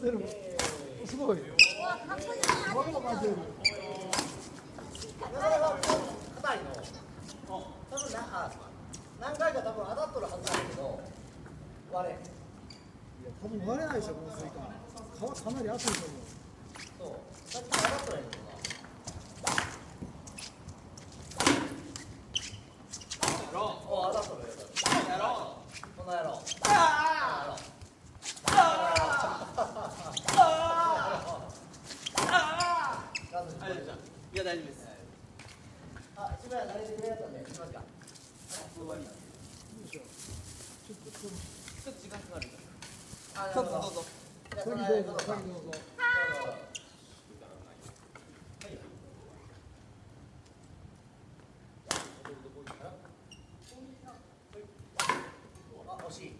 てるすごい僕も待ってる硬いの多分なあ何回か多分当たっとるはずなんだけど割れいや多分割れないでしょこのスイカ皮かなり厚いと思うそうさっき当たっとるやんけどなお当たっとるやろこの野郎ああいや大丈夫ですあ、渋谷慣れてくれやったんで、行きますか。よいしょちょっとちょっと時間かかるあ、どうぞどうぞじゃあ、そのどうぞどうぞどうぞあ、惜しい。